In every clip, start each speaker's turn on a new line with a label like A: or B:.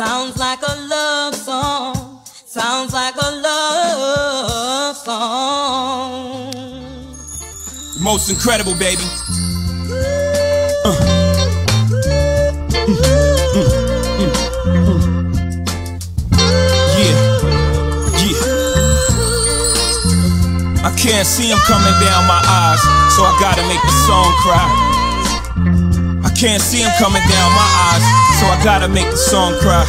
A: like a love song. Sounds like a love song.
B: Most incredible, baby. Uh. Yeah, yeah. I can't see him coming down my eyes, so I gotta make the song cry. I can't see him coming down my eyes, so gotta make the song cry.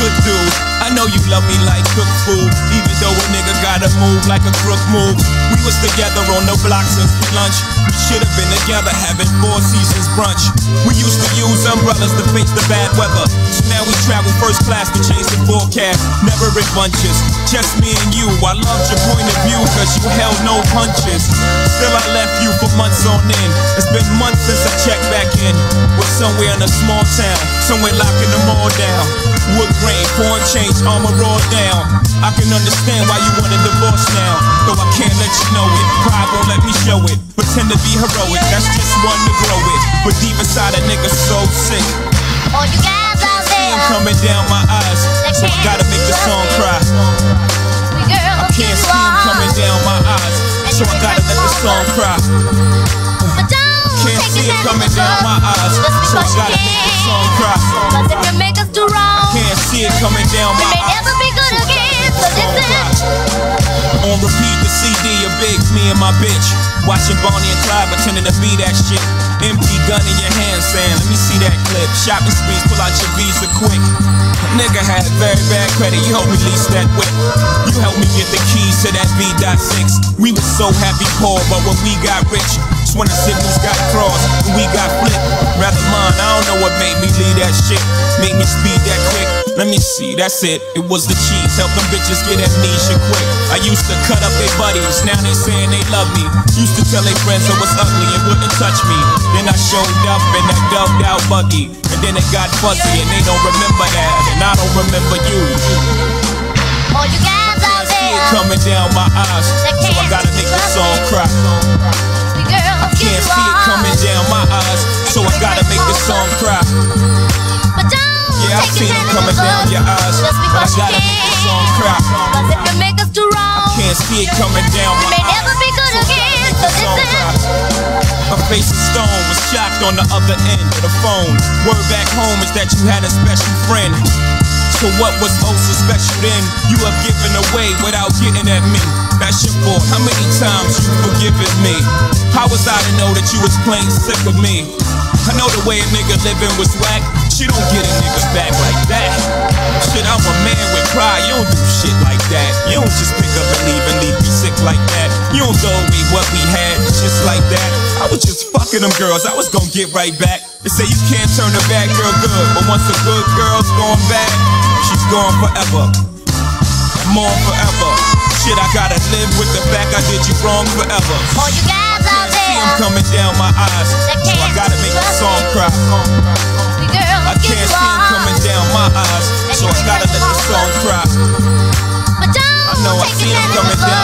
B: Good dude, know you love me like cook food, even though a nigga gotta move like a crook move. We was together on the block since lunch. We should have been together having four seasons brunch. We used to use umbrellas to face the bad weather. So now we travel first class to change the forecast. Never in bunches, just me and you. I loved your point of view, cause you held no punches. Still, I left you for months on end. It's been months since I checked back in. We're somewhere in a small town, somewhere locking them all down. Grain, foreign change, armor all down. I can understand why you want a divorce now. Though I can't let you know it. Pride won't let me show it. Pretend to be heroic, that's just one to grow it. But deep inside a nigga so sick.
C: All you guys out there,
B: coming down my eyes. So I gotta make the song cry. Can't see him coming down my eyes. So I gotta let the song cry. Can't see it coming down my eyes. So I gotta make the song cry. See it coming down my
C: may
B: eyes.
C: never be good
B: So I gotta
C: again. So
B: cry. On repeat, the CD of Biggs, me and my bitch. Watching Bonnie and Clyde pretending to be that shit. Empty gun in your hand saying, let me see that clip. Shopping sprees, pull out your visa quick. Nigga had very bad credit, you helped me lease that whip. You helped me get the keys to that V.6. We was so happy poor, but when we got rich, it's when the signals got crossed we got know what made me leave that shit. Made me speed that quick. Let me see, that's it. It was the cheese. Help them bitches get amnesia quick. I used to cut up their buddies, now they saying they love me. Used to tell their friends I was ugly and wouldn't touch me. Then I showed up in that dubbed out buggy. And then it got fuzzy and they don't remember that. And I don't remember you.
C: All you guys out there,
B: coming down my eyes. So I gotta make the song cry. Can't see it coming down my eyes. So I gotta make the song cry.
C: But don't
B: Yeah, I
C: take
B: seen it coming down your eyes. But I gotta make the song cry.
C: Cause if you make us do wrong,
B: Can't see it coming down my
C: may
B: eyes.
C: never be good
B: So I gotta
C: again.
B: make
C: So
B: song
C: listen.
B: cry. My face is stone was shocked on the other end of the phone. Word back home is that you had a special friend. So what was oh so special then? You have given away without getting at me. That's your fault. How many times you forgiven me? How was I to know that you was plain sick of me? I know the way a nigga living was whack. She don't get a nigga back like that. Shit, I'm a man with pride. You don't do shit like that. You don't just pick up and leave and leave me sick like that. You don't throw away what we had just like that. I was just fucking them girls. I was gonna get right back. They say you can't turn a bad girl good, but once a good girl's gone bad, she's gone forever. I'm on forever. Shit, I gotta live with the fact I did you wrong forever.
C: All you guys out there, I'm
B: coming down my eyes, so I gotta make the song cry. I can't see him coming down my eyes, so I gotta let the song cry. I know I see him coming down.